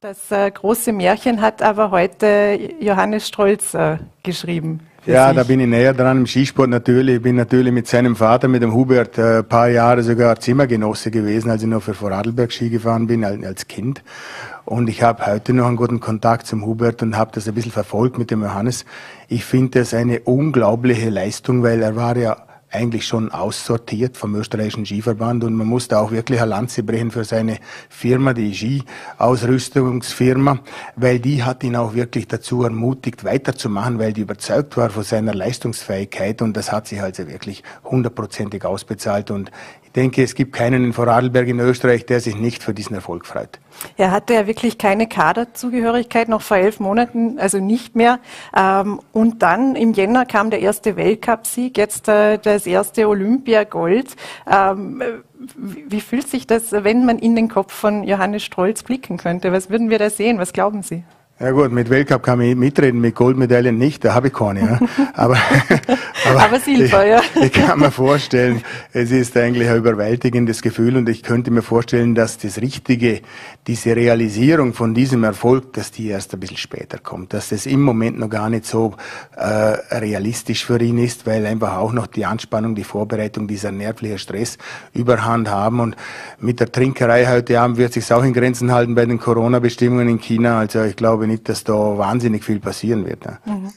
Das äh, große Märchen hat aber heute Johannes Strolz äh, geschrieben. Ja, sich. da bin ich näher dran im Skisport natürlich. Ich bin natürlich mit seinem Vater, mit dem Hubert, ein äh, paar Jahre sogar Zimmergenosse gewesen, als ich noch für Vorarlberg Ski gefahren bin, als Kind. Und ich habe heute noch einen guten Kontakt zum Hubert und habe das ein bisschen verfolgt mit dem Johannes. Ich finde das eine unglaubliche Leistung, weil er war ja eigentlich schon aussortiert vom österreichischen Skiverband und man musste auch wirklich eine Lanze brechen für seine Firma, die Ski-Ausrüstungsfirma, weil die hat ihn auch wirklich dazu ermutigt, weiterzumachen, weil die überzeugt war von seiner Leistungsfähigkeit und das hat sich also wirklich hundertprozentig ausbezahlt und ich denke, es gibt keinen in Vorarlberg in Österreich, der sich nicht für diesen Erfolg freut. Er hatte ja wirklich keine Kaderzugehörigkeit, noch vor elf Monaten, also nicht mehr. Ähm, und dann im Jänner kam der erste Weltcupsieg, jetzt äh, das erste Olympiagold. Ähm, wie fühlt sich das, wenn man in den Kopf von Johannes Strolz blicken könnte? Was würden wir da sehen? Was glauben Sie? Ja gut, mit Weltcup kann ich mitreden, mit Goldmedaillen nicht, da habe ich keine. Ja. Aber, aber, aber Silber, ja. Ich kann mir vorstellen, es ist eigentlich ein überwältigendes Gefühl und ich könnte mir vorstellen, dass das Richtige, diese Realisierung von diesem Erfolg, dass die erst ein bisschen später kommt, dass das im Moment noch gar nicht so äh, realistisch für ihn ist, weil einfach auch noch die Anspannung, die Vorbereitung, dieser nervliche Stress überhand haben und mit der Trinkerei heute Abend wird sich auch in Grenzen halten bei den Corona-Bestimmungen in China. Also ich glaube nicht, dass da wahnsinnig viel passieren wird. Ne? Mhm.